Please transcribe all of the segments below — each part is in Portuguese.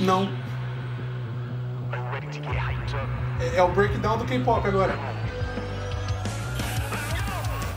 Não. É, é o breakdown do K-pop agora.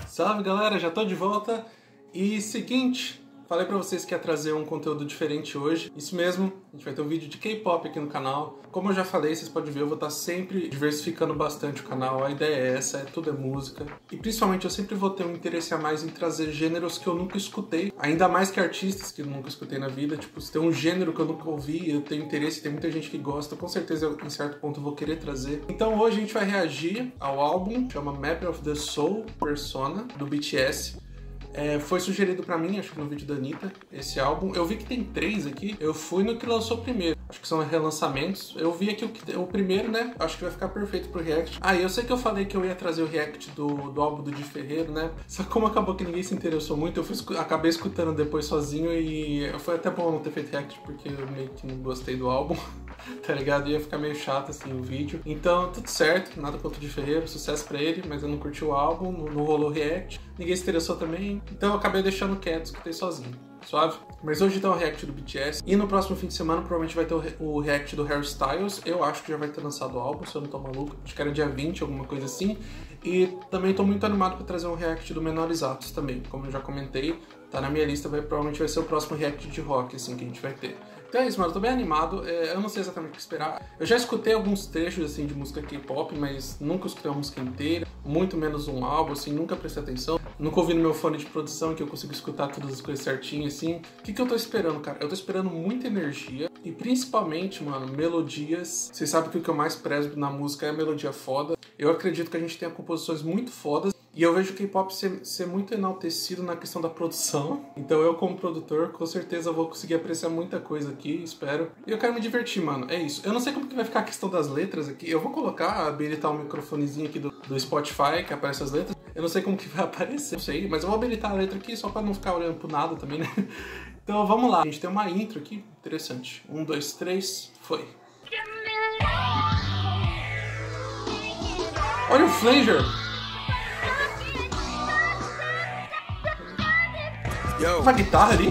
Salve galera, já tô de volta. E seguinte, Falei pra vocês que ia trazer um conteúdo diferente hoje. Isso mesmo, a gente vai ter um vídeo de K-pop aqui no canal. Como eu já falei, vocês podem ver, eu vou estar sempre diversificando bastante o canal. A ideia é essa, é tudo é música. E principalmente eu sempre vou ter um interesse a mais em trazer gêneros que eu nunca escutei. Ainda mais que artistas que eu nunca escutei na vida. Tipo, se tem um gênero que eu nunca ouvi, eu tenho interesse, tem muita gente que gosta, com certeza eu, em certo ponto eu vou querer trazer. Então hoje a gente vai reagir ao álbum, chama Map of the Soul Persona, do BTS. É, foi sugerido para mim, acho que no vídeo da Anitta, esse álbum. Eu vi que tem três aqui. Eu fui no que lançou primeiro. Acho que são relançamentos. Eu vi aqui o, o primeiro, né? Acho que vai ficar perfeito pro react. Ah, eu sei que eu falei que eu ia trazer o react do, do álbum do Di Ferreiro, né? Só que como acabou que ninguém se interessou muito, eu fui, acabei escutando depois sozinho e foi até bom não ter feito react porque eu meio que não gostei do álbum. tá ligado? Ia ficar meio chato assim o vídeo. Então, tudo certo, nada contra o Di Ferreiro, sucesso pra ele, mas eu não curti o álbum, não, não rolou react. Ninguém se interessou também, então eu acabei deixando quieto, escutei sozinho. Suave? Mas hoje tá o react do BTS. E no próximo fim de semana provavelmente vai ter o react do Harry Styles. Eu acho que já vai ter lançado o álbum, se eu não tô maluco. Acho que era dia 20, alguma coisa assim. E também tô muito animado para trazer um react do Menores Atos também. Como eu já comentei, tá na minha lista, vai, provavelmente vai ser o próximo react de rock, assim, que a gente vai ter. Então é isso, mano. Eu tô bem animado. É, eu não sei exatamente o que esperar. Eu já escutei alguns trechos, assim, de música K-pop, mas nunca escutei uma música inteira. Muito menos um álbum, assim, nunca prestei atenção. Nunca ouvi no meu fone de produção que eu consigo escutar todas as coisas certinho, assim. O que, que eu tô esperando, cara? Eu tô esperando muita energia. E principalmente, mano, melodias. Vocês sabem que o que eu mais prezo na música é melodia foda. Eu acredito que a gente tenha composições muito fodas. E eu vejo o K-pop ser, ser, muito enaltecido na questão da produção. Então eu, como produtor, com certeza vou conseguir apreciar muita coisa aqui, espero. E eu quero me divertir, mano. É isso. Eu não sei como que vai ficar a questão das letras aqui. Eu vou colocar, habilitar o microfonezinho aqui do, do Spotify, que aparece as letras. Eu não sei como que vai aparecer, não sei. Mas eu vou habilitar a letra aqui só pra não ficar olhando pro nada também, né? Então vamos lá. A gente tem uma intro aqui, interessante. Um, dois, três, foi. Olha o Flanger! Uma guitarra ali.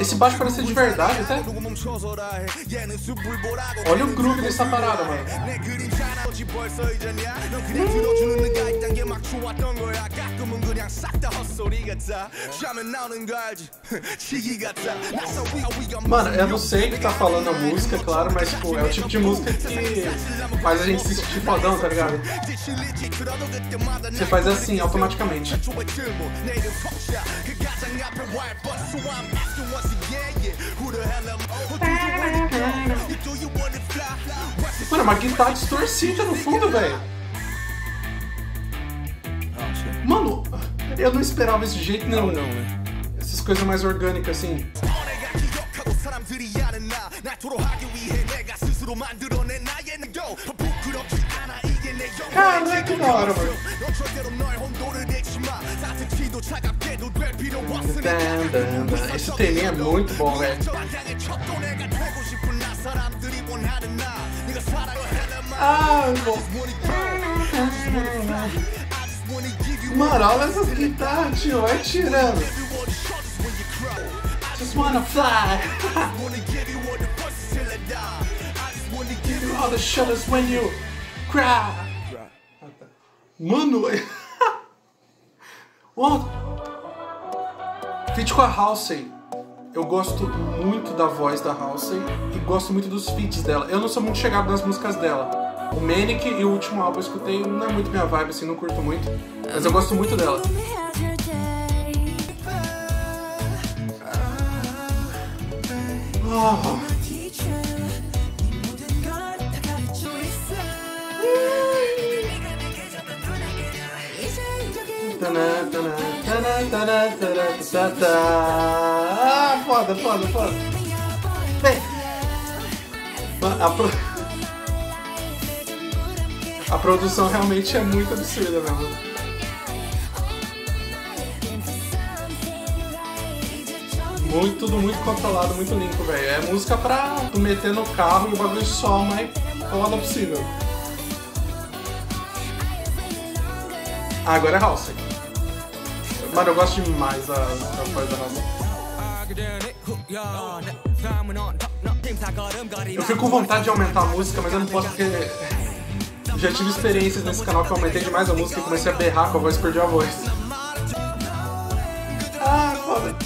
Esse baixo parece de verdade até. Olha o groove dessa parada, mano. Mano, eu não sei o que tá falando a música, claro, mas é o tipo de música que faz a gente se sentir fodão, tá ligado? Você faz assim, automaticamente. Mano, uma guitarra distorcida no fundo, velho. Mano, eu não esperava esse jeito nenhum. Não, não, Essas coisas mais orgânicas assim. Cara, que da hora, mano. Esse teminha é muito bom, velho. Ah, bom. Mano, olha essas guitarras, tio. Vai tirando. Just wanna fly. All the shutters when you cry. Mano, oh. Feat com a Halsey. Eu gosto muito da voz da Halsey e gosto muito dos feats dela. Eu não sou muito chegado nas músicas dela. O Manic e o último álbum eu escutei não é muito minha vibe, assim, não curto muito. Mas eu gosto muito dela. Oh. Ah, foda, foda, foda. Vem. A, pro... a produção realmente é muito absurda mesmo. Muito, tudo muito controlado, muito limpo, velho. É música pra tu meter no carro e o bagulho só mais foda possível. Agora é house. Mano, eu gosto demais da, voz da Rafa. Eu fico com vontade de aumentar a música, mas eu não posso porque já tive experiências nesse canal que eu aumentei demais a música e comecei a berrar com a voz e perdi a voz. Ah, foda.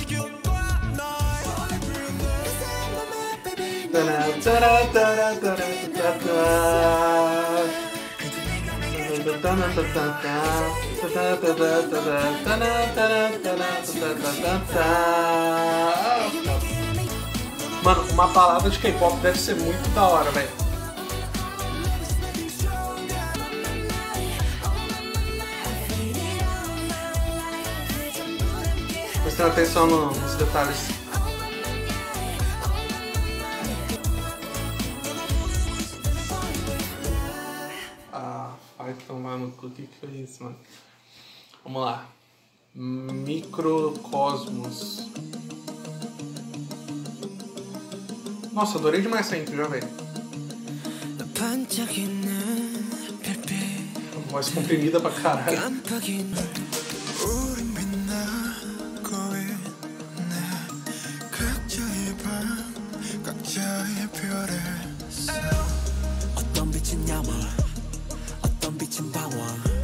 Mano, uma balada de K-pop deve ser muito da hora, velho. Prestando atenção no- nos detalhes. Ah, vai tomar no cu. O que foi isso, mano? Vamos lá. Microcosmos. Nossa, adorei demais essa intro, já velho. Voz comprimida pra caralho.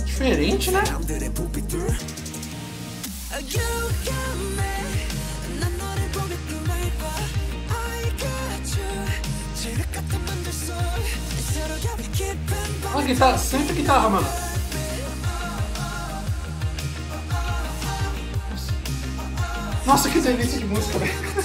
Diferente, né? Olha guitarra, sempre que guitarra, mano. Nossa, que delícia de música, velho.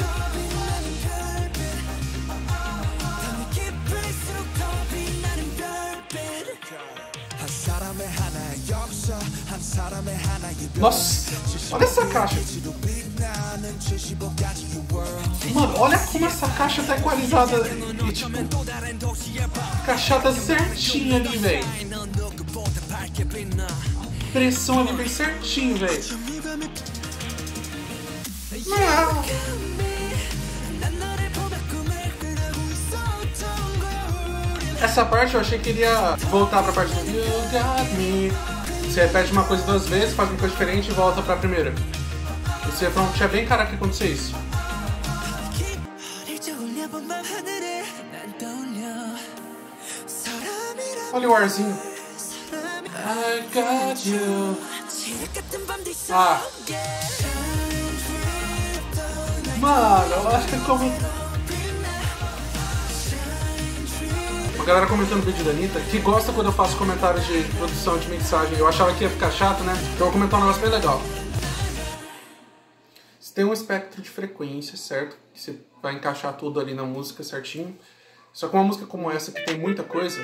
Nossa, olha essa caixa. Mano, olha como essa caixa tá equalizada. E, tipo, caixada certinha ali, velho. Pressão ali bem certinho, velho. Ah. Essa parte eu achei que iria voltar pra parte do You Got Me. Você repete uma coisa duas vezes, faz uma coisa diferente e volta pra primeira. Esse refrão tinha bem cara que aconteceu isso. Olha o arzinho. Ah. Mano, eu Ah. Mano, é como Uma galera comentando no vídeo da Anitta que gosta quando eu faço comentários de produção de mixagem. Eu achava que ia ficar chato, né? Então eu vou comentar um negócio bem legal. Você tem um espectro de frequência, certo? Que você vai encaixar tudo ali na música certinho. Só que uma música como essa que tem muita coisa,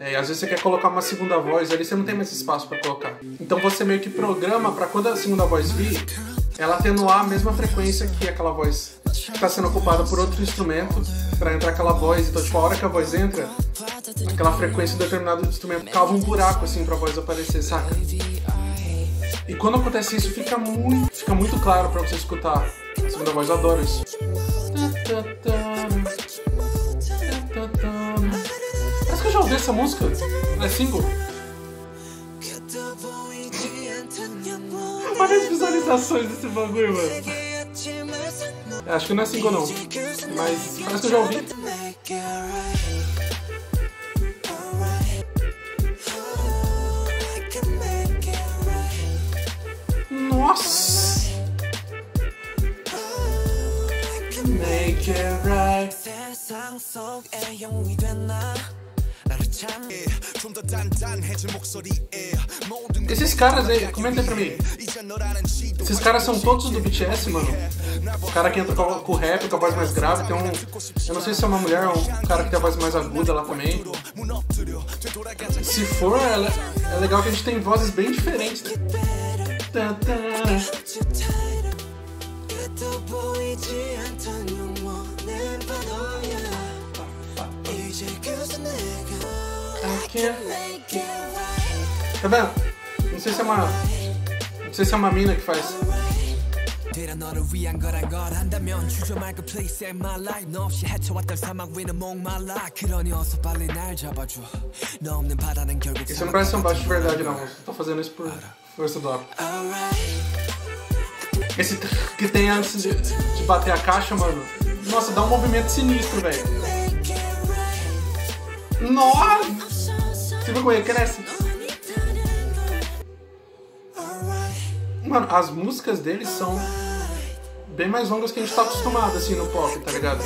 é, às vezes você quer colocar uma segunda voz ali, você não tem mais espaço pra colocar. Então você meio que programa pra quando a segunda voz vir, ela atenuar a mesma frequência que aquela voz tá sendo ocupada por outro instrumento para entrar aquela voz. Então, tipo, a hora que a voz entra, aquela frequência de determinado instrumento cava um buraco assim pra voz aparecer, saca? E quando acontece isso, fica muito, fica muito claro para você escutar. A segunda voz, eu adoro isso. Parece que eu já ouvi essa música. É single. Olha as visualizações desse bagulho, mano. Acho que não é single não, mas parece que eu já ouvi. Nossa! Make it right. Esses caras aí, comentem pra mim. Esses caras são todos do BTS, mano. O cara que entra com, o rap, com a voz mais grave, tem um. Eu não sei se é uma mulher ou um cara que tem a voz mais aguda lá também. Se for, é, é legal que a gente tem vozes bem diferentes. Né? Né? né? Tá, tá, tighter 곁도 보이지 않던 영원의 바다야 이제 그저 내가 I can't- make it right Tá vendo? Não sei se é uma. Não sei se é uma mina que faz. 되려 너를 위한 거란 걸 한다면 주저 말고 please save my life 너 없이 헤쳐왔던 사막 위는 목말라 그러니 어서 빨리 날 잡아줘 너 없는 바다는 결국 Isso não parece ser um baixo de verdade, não. Eu tô fazendo isso por força do ar. Alright Esse que tem antes de, de bater a caixa, mano. Nossa, dá um movimento sinistro, velho. nossa! Você viu como ele cresce? Mano, as músicas deles são bem mais longas que a gente tá acostumado, assim, no pop, tá ligado?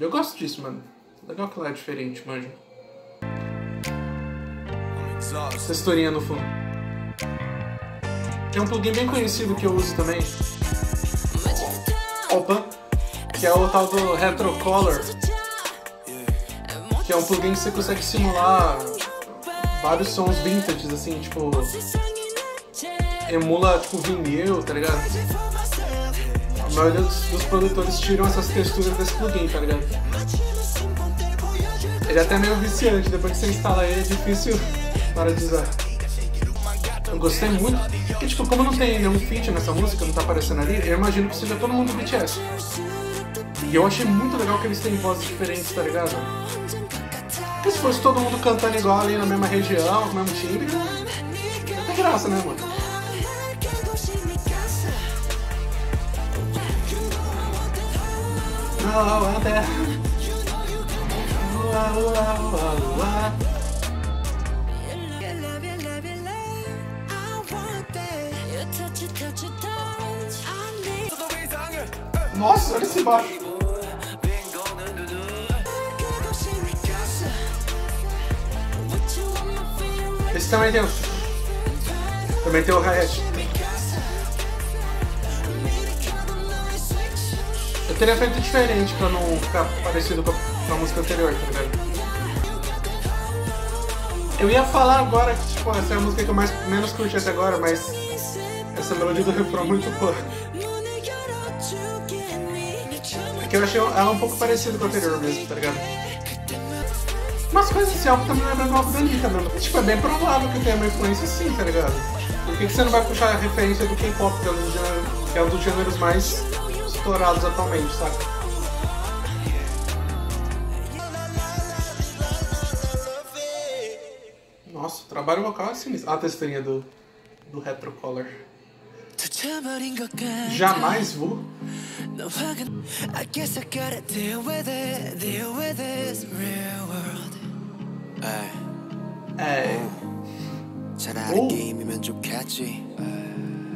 Eu gosto disso, mano. Legal que lá é diferente, manja. Essa no fundo. Tem um plugin bem conhecido que eu uso também. Opa! Que é o tal do Retrocolor. Que é um plugin que você consegue simular vários sons vintage, assim, tipo. Emula tipo vinil, tá ligado? A maioria dos, dos produtores tiram essas texturas desse plugin, tá ligado? Ele é até meio viciante, depois que você instala ele é difícil para de usar. Eu gostei muito, porque tipo, como não tem nenhum feat nessa música, não tá aparecendo ali, eu imagino que seja todo mundo BTS. E eu achei muito legal que eles têm vozes diferentes, tá ligado? Se fosse todo mundo cantando igual ali na mesma região, no mesmo timbre, não tem graça, né, mano? Até. Nossa, olha esse baixo. Esse também tem o... Também tem o hi-hat. Eu teria feito diferente pra não ficar parecido com a, com a música anterior, tá ligado? Eu ia falar agora que tipo, essa é a música que eu mais, menos curti até agora, mas essa melodia do refrão é muito boa. É que eu achei ela um pouco parecida com a anterior mesmo, tá ligado? Mas coisa esse álbum também lembra do álbum da Anitta, tá mano. Tipo, é bem provável que tenha uma influência sim, tá ligado? Por que, que você não vai puxar a referência do K-pop, que, é um que é um dos gêneros mais estourados atualmente, saca? Nossa, o trabalho vocal é sinistro. Ah, a texturinha do, do Retrocolor. Jamais vou. I guess I gotta deal with it, deal with this real 하는 게임이면 좋겠지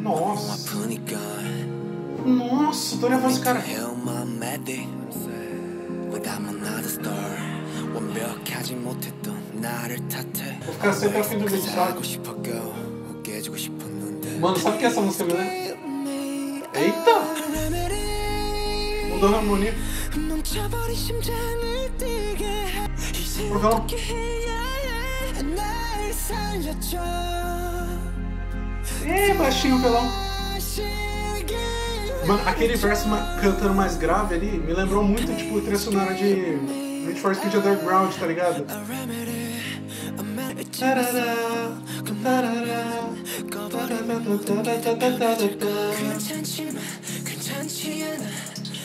너무 아프니까 Nossa, Dona Voz, cara. 완벽하지 못했던 나를 탓해. 그 살고 싶었고 깨지고 싶었는데. Mano, sabe que essa música né? Eita! Mudando a harmonia. Por favor. É, baixinho o violão. Mano, aquele verso cantando mais grave ali me lembrou muito, tipo, trilha sonora de Need for Speed Underground, tá ligado? Tarará, tarará, tarará, tarará, tarará, tarará.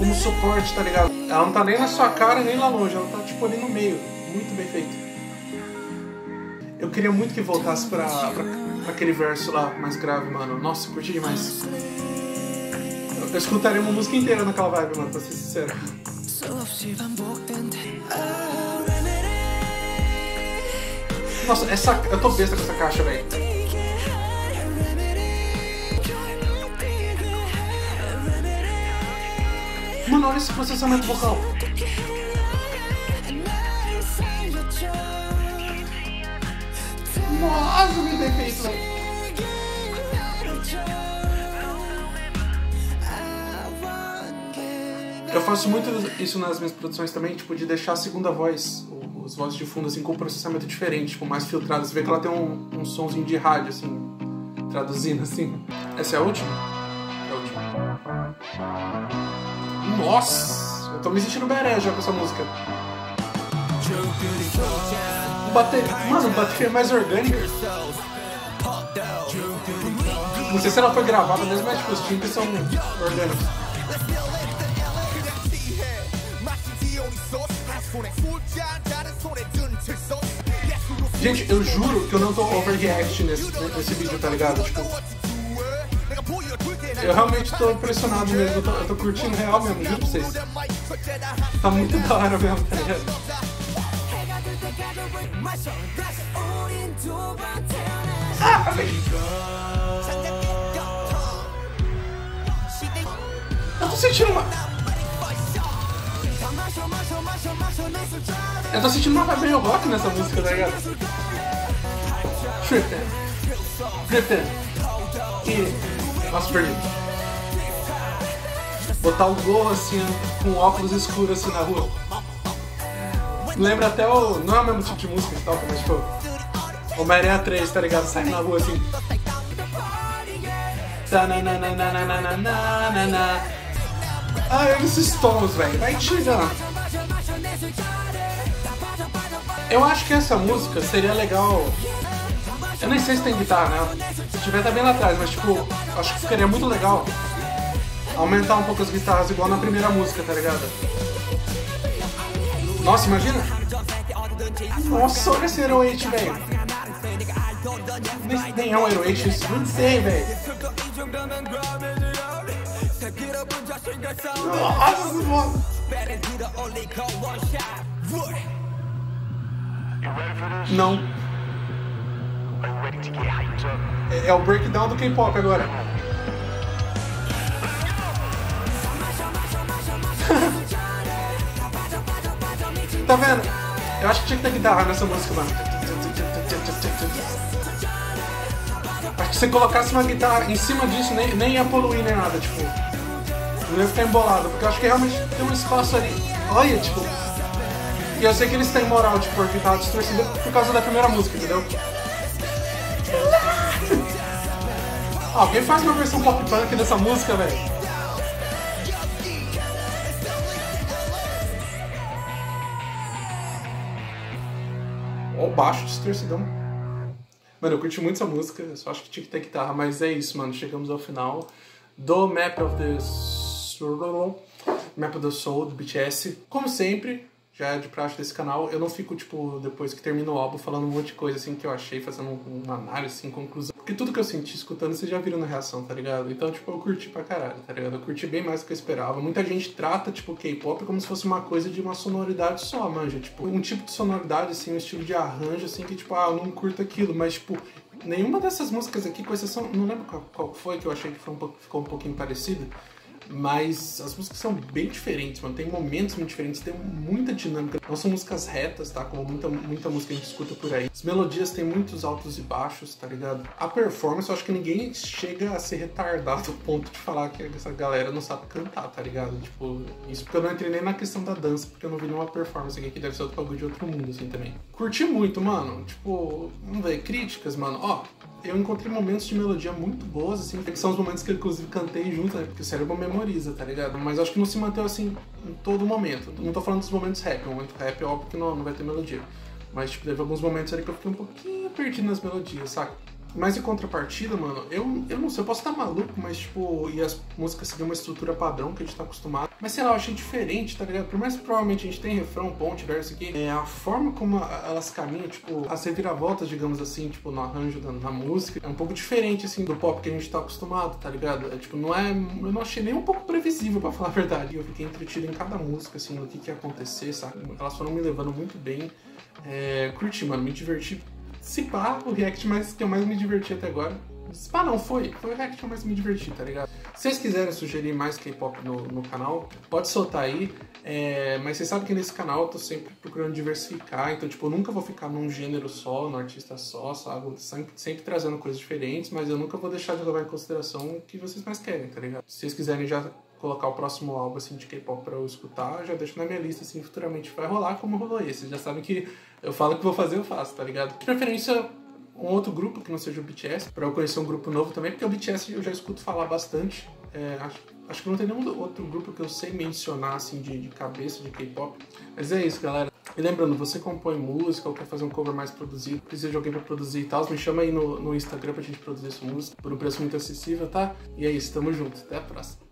como suporte, tá ligado? Ela não tá nem na sua cara, nem lá longe, ela tá tipo ali no meio. Muito bem feito. Eu queria muito que voltasse pra, pra, pra aquele verso lá, mais grave, mano. Nossa, curti demais. Eu, eu escutaria uma música inteira naquela vibe, mano, pra ser sincero. Nossa, essa. Eu tô besta com essa caixa, velho. Olha esse processamento vocal. Nossa, me dei feito. Eu faço muito isso nas minhas produções também, tipo, de deixar a segunda voz, os vozes de fundo, assim, com um processamento diferente, tipo, mais filtrado. Você vê que ela tem um, um somzinho de rádio, assim, traduzindo, assim. Essa é a última? É a última. Nossa! Eu tô me sentindo beré já com essa música. Bater... Mano, bateria é mais orgânica. Não sei se ela foi gravada mesmo, mas tipo, os timbres são orgânicos. Gente, eu juro que eu não tô overreact nesse, nesse vídeo, tá ligado? Tipo, eu realmente tô impressionado mesmo, eu tô, eu tô curtindo real mesmo, juro pra vocês. Tá muito da hora mesmo, tá? Ah, eu tô sentindo uma. Eu tô sentindo uma vibe meio rock nessa música, tá ligado? Trippin'. E. Nossa, perdi. Botar o gorro assim, com óculos escuros assim na rua. Lembra até o. Não é o mesmo tipo de música que toca, mas tipo. Homem-Aranha 3, tá ligado? Sai na rua assim. Ah, esses Stones, velho. Vai tirando. Eu acho que essa música seria legal. Eu nem sei se tem guitarra, né? Tiver tá bem lá atrás, mas tipo, acho que ficaria muito legal aumentar um pouco as guitarras igual na primeira música, tá ligado? Nossa, imagina! Nossa, olha esse Hero 8, velho! Nem, nem é um Hero 8, isso não sei, velho! Nossa! Não. É, é o breakdown do K-pop agora. tá vendo? Eu acho que tinha que ter guitarra nessa música, mano. Acho que se colocasse uma guitarra em cima disso, nem, nem ia poluir nem nada, tipo. Não ia ficar embolado, porque eu acho que realmente tem um espaço ali. Olha, tipo. E eu sei que eles têm moral de pôr guitarra distorcida por causa da primeira música, entendeu? Alguém faz uma versão pop punk dessa música, velho. Ó o baixo distorcidão. Mano, eu curti muito essa música, eu só acho que tinha que ter guitarra, mas é isso, mano. Chegamos ao final do Map of the Map of the Soul do BTS. Como sempre, já é de praxe desse canal, eu não fico, tipo, depois que termina o álbum, falando um monte de coisa, assim, que eu achei, fazendo uma análise, assim, conclusão. Porque tudo que eu senti escutando, vocês já viram na reação, tá ligado? Então, tipo, eu curti pra caralho, tá ligado? Eu curti bem mais do que eu esperava. Muita gente trata, tipo, K-pop como se fosse uma coisa de uma sonoridade só, manja. Tipo, um tipo de sonoridade, assim, um estilo de arranjo, assim, que, tipo, ah, eu não curto aquilo, mas, tipo, nenhuma dessas músicas aqui, com exceção, não lembro qual, qual foi que eu achei que um ficou um pouquinho parecido, mas as músicas são bem diferentes, mano. Tem momentos muito diferentes, tem muita dinâmica. Não são músicas retas, tá? Como muita, muita música a gente escuta por aí. As melodias têm muitos altos e baixos, tá ligado? A performance, eu acho que ninguém chega a ser retardado ao ponto de falar que essa galera não sabe cantar, tá ligado? Tipo, isso porque eu não entrei nem na questão da dança, porque eu não vi nenhuma performance aqui que deve ser outro bagulho de outro mundo, assim, também. Curti muito, mano. Tipo, vamos ver, críticas, mano. Ó, eu encontrei momentos de melodia muito boas, assim, que são os momentos que eu inclusive cantei junto, né? Porque o cérebro tá ligado? Mas acho que não se manteve assim em todo momento. Não tô falando dos momentos rap, o momento rap é óbvio que não, não vai ter melodia. Mas, tipo, teve alguns momentos ali que eu fiquei um pouquinho perdido nas melodias, saca? Mas em contrapartida, mano, eu, eu não sei, eu posso estar maluco, mas tipo, e as músicas seguem uma estrutura padrão que a gente tá acostumado. Mas sei lá, eu achei diferente, tá ligado? Por mais que provavelmente a gente tem refrão, ponte, verso aqui, é a forma como elas caminham, tipo, as reviravoltas, digamos assim, tipo, no arranjo da, na música, é um pouco diferente, assim, do pop que a gente tá acostumado, tá ligado? É, tipo, não é. Eu não achei nem um pouco previsível, pra falar a verdade. Eu fiquei entretido em cada música, assim, no que, que ia acontecer, sabe? Elas foram me levando muito bem. É, curti, mano, me diverti se pá, o react mais, que eu mais me diverti até agora. Se pá, não foi. Foi o react que eu mais me diverti, tá ligado? Se vocês quiserem sugerir mais K-pop no, no canal, pode soltar aí. É, mas vocês sabem que nesse canal eu tô sempre procurando diversificar. Então, tipo, eu nunca vou ficar num gênero só, num artista só, sabe? Sempre, sempre trazendo coisas diferentes, mas eu nunca vou deixar de levar em consideração o que vocês mais querem, tá ligado? Se vocês quiserem já colocar o próximo álbum assim, de K-pop pra eu escutar, já deixo na minha lista, assim, futuramente vai rolar como rolou esse. Vocês já sabem que eu falo que vou fazer, eu faço, tá ligado? De preferência, um outro grupo que não seja o BTS, pra eu conhecer um grupo novo também, porque o BTS eu já escuto falar bastante. É, acho, Acho que não tem nenhum outro grupo que eu sei mencionar assim de, de cabeça de K-pop. Mas é isso, galera. E lembrando, você compõe música ou quer fazer um cover mais produzido, precisa de alguém pra produzir e tal, me chama aí no, no Instagram pra gente produzir essa música por um preço muito acessível, tá? E é isso, tamo junto. Até a próxima.